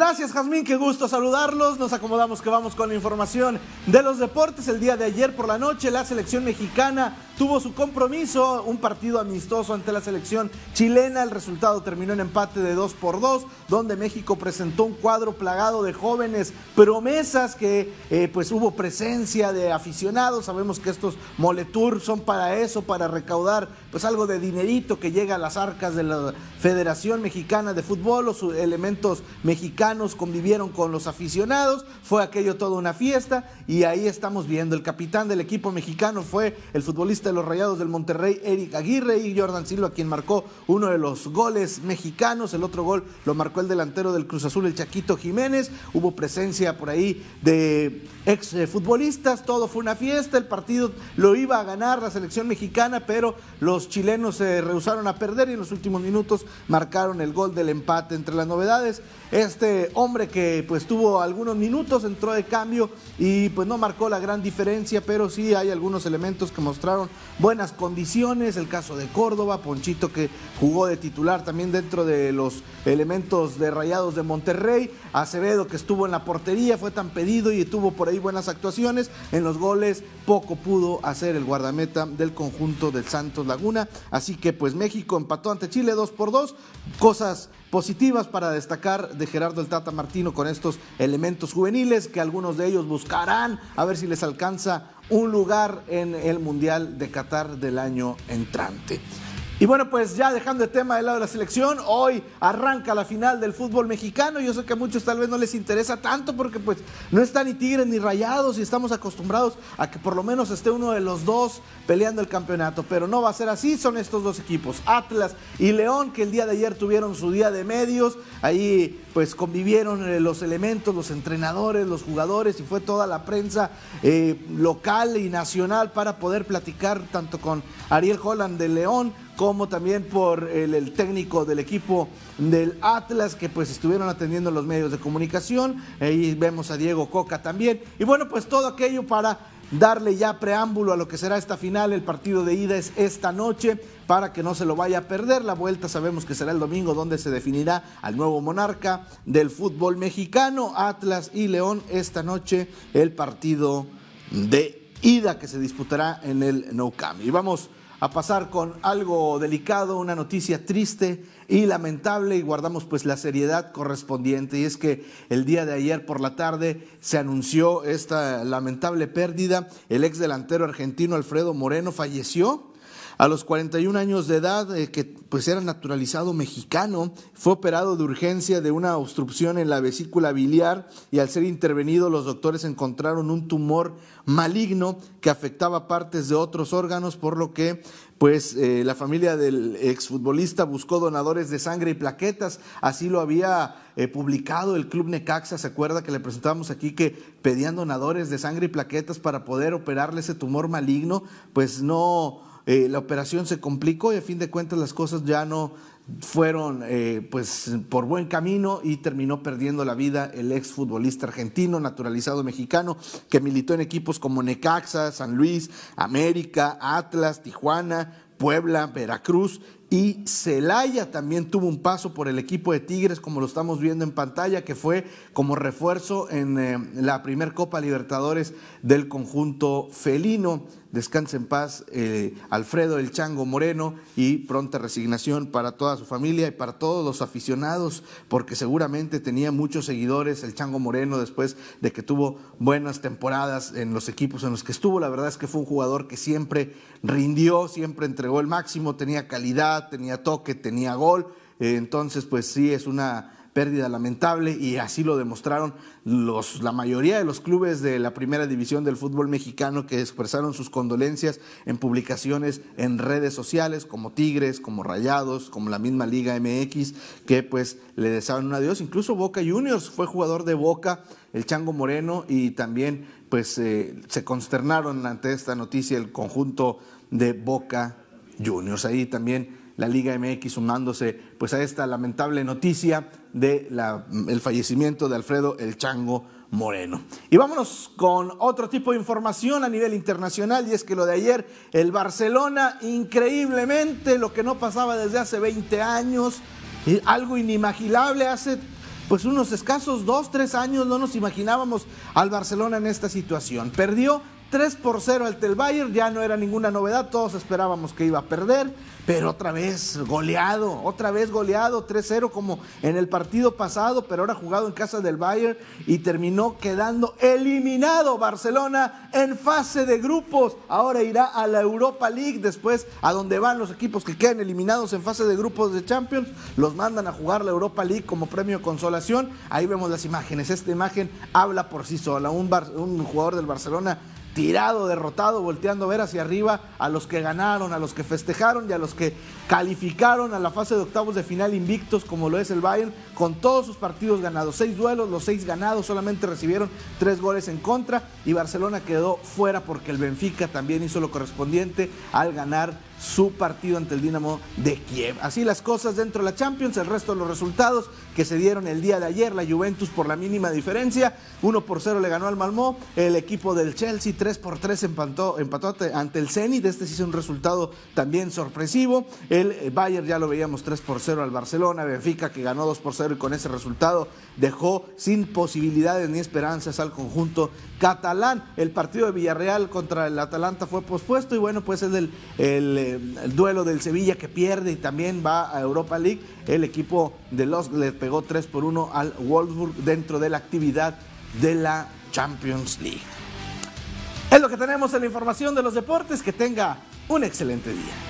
Gracias, Jazmín, qué gusto saludarlos. Nos acomodamos que vamos con la información de los deportes. El día de ayer por la noche, la selección mexicana tuvo su compromiso, un partido amistoso ante la selección chilena. El resultado terminó en empate de 2 por 2, donde México presentó un cuadro plagado de jóvenes promesas que eh, pues hubo presencia de aficionados. Sabemos que estos Moletour son para eso, para recaudar pues algo de dinerito que llega a las arcas de la Federación Mexicana de Fútbol, los elementos mexicanos convivieron con los aficionados, fue aquello toda una fiesta y ahí estamos viendo, el capitán del equipo mexicano fue el futbolista los Rayados del Monterrey, Eric Aguirre y Jordan Silva, quien marcó uno de los goles mexicanos, el otro gol lo marcó el delantero del Cruz Azul, el Chaquito Jiménez, hubo presencia por ahí de ex futbolistas, todo fue una fiesta, el partido lo iba a ganar la selección mexicana, pero los chilenos se rehusaron a perder y en los últimos minutos marcaron el gol del empate. Entre las novedades, este hombre que pues tuvo algunos minutos, entró de cambio y pues no marcó la gran diferencia, pero sí hay algunos elementos que mostraron buenas condiciones, el caso de Córdoba, Ponchito que jugó de titular también dentro de los elementos de Rayados de Monterrey, Acevedo que estuvo en la portería, fue tan pedido y tuvo por ahí buenas actuaciones, en los goles poco pudo hacer el guardameta del conjunto del Santos Laguna, así que pues México empató ante Chile 2 por 2, cosas positivas para destacar de Gerardo el Tata Martino con estos elementos juveniles que algunos de ellos buscarán a ver si les alcanza un lugar en el Mundial de Qatar del año entrante. Y bueno, pues ya dejando el tema del lado de la selección, hoy arranca la final del fútbol mexicano. Yo sé que a muchos tal vez no les interesa tanto porque pues no están ni Tigres ni Rayados y estamos acostumbrados a que por lo menos esté uno de los dos peleando el campeonato. Pero no va a ser así, son estos dos equipos, Atlas y León, que el día de ayer tuvieron su día de medios. Ahí pues convivieron eh, los elementos, los entrenadores, los jugadores y fue toda la prensa eh, local y nacional para poder platicar tanto con Ariel Holland de León como también por el, técnico del equipo del Atlas, que pues estuvieron atendiendo los medios de comunicación. Ahí vemos a Diego Coca también. Y bueno, pues todo aquello para darle ya preámbulo a lo que será esta final. El partido de ida es esta noche para que no se lo vaya a perder. La vuelta sabemos que será el domingo donde se definirá al nuevo monarca del fútbol mexicano. Atlas y León esta noche el partido de ida que se disputará en el Nou Camp. Y vamos a pasar con algo delicado, una noticia triste y lamentable y guardamos pues la seriedad correspondiente y es que el día de ayer por la tarde se anunció esta lamentable pérdida. El ex delantero argentino Alfredo Moreno falleció a los 41 años de edad, que pues era naturalizado mexicano, fue operado de urgencia de una obstrucción en la vesícula biliar y al ser intervenido los doctores encontraron un tumor maligno que afectaba partes de otros órganos, por lo que pues eh, la familia del exfutbolista buscó donadores de sangre y plaquetas, así lo había eh, publicado el Club Necaxa, se acuerda que le presentamos aquí que pedían donadores de sangre y plaquetas para poder operarle ese tumor maligno, pues no eh, la operación se complicó y a fin de cuentas las cosas ya no fueron eh, pues por buen camino y terminó perdiendo la vida el ex futbolista argentino, naturalizado mexicano, que militó en equipos como Necaxa, San Luis, América, Atlas, Tijuana, Puebla, Veracruz y Celaya también tuvo un paso por el equipo de Tigres, como lo estamos viendo en pantalla, que fue como refuerzo en eh, la primer Copa Libertadores del conjunto felino. Descanse en paz eh, Alfredo El Chango Moreno y pronta resignación para toda su familia y para todos los aficionados, porque seguramente tenía muchos seguidores el Chango Moreno después de que tuvo buenas temporadas en los equipos en los que estuvo. La verdad es que fue un jugador que siempre rindió, siempre entregó el máximo, tenía calidad, tenía toque, tenía gol. Eh, entonces, pues sí, es una pérdida lamentable y así lo demostraron los, la mayoría de los clubes de la primera división del fútbol mexicano que expresaron sus condolencias en publicaciones en redes sociales como Tigres, como Rayados, como la misma Liga MX, que pues le deseaban un adiós. Incluso Boca Juniors fue jugador de Boca, el Chango Moreno, y también pues eh, se consternaron ante esta noticia el conjunto de Boca Juniors. Ahí también la Liga MX sumándose pues a esta lamentable noticia del el fallecimiento de Alfredo El Chango Moreno. Y vámonos con otro tipo de información a nivel internacional y es que lo de ayer, el Barcelona, increíblemente, lo que no pasaba desde hace 20 años, algo inimaginable hace pues unos escasos dos, tres años no nos imaginábamos al Barcelona en esta situación. Perdió 3 por 0 al Tel Bayern, ya no era ninguna novedad, todos esperábamos que iba a perder, pero otra vez goleado, otra vez goleado, 3-0 como en el partido pasado, pero ahora jugado en casa del Bayern y terminó quedando eliminado Barcelona en fase de grupos. Ahora irá a la Europa League, después a donde van los equipos que quedan eliminados en fase de grupos de Champions, los mandan a jugar la Europa League como premio de consolación. Ahí vemos las imágenes, esta imagen habla por sí sola, un, un jugador del Barcelona tirado, derrotado, volteando a ver hacia arriba a los que ganaron, a los que festejaron y a los que calificaron a la fase de octavos de final invictos como lo es el Bayern, con todos sus partidos ganados, seis duelos, los seis ganados, solamente recibieron tres goles en contra y Barcelona quedó fuera porque el Benfica también hizo lo correspondiente al ganar su partido ante el Dinamo de Kiev. Así las cosas dentro de la Champions, el resto de los resultados que se dieron el día de ayer, la Juventus por la mínima diferencia, 1 por 0 le ganó al Malmö, el equipo del Chelsea 3 por 3 empató, empató ante el Zenit, este sí es un resultado también sorpresivo, el Bayern ya lo veíamos 3 por 0 al Barcelona, Benfica que ganó 2 por 0 y con ese resultado dejó sin posibilidades ni esperanzas al conjunto catalán. El partido de Villarreal contra el Atalanta fue pospuesto y bueno, pues es el, el, duelo del Sevilla que pierde y también va a Europa League. El equipo de los le pegó 3 por 1 al Wolfsburg dentro de la actividad de la Champions League. Es lo que tenemos en la información de los deportes. Que tenga un excelente día.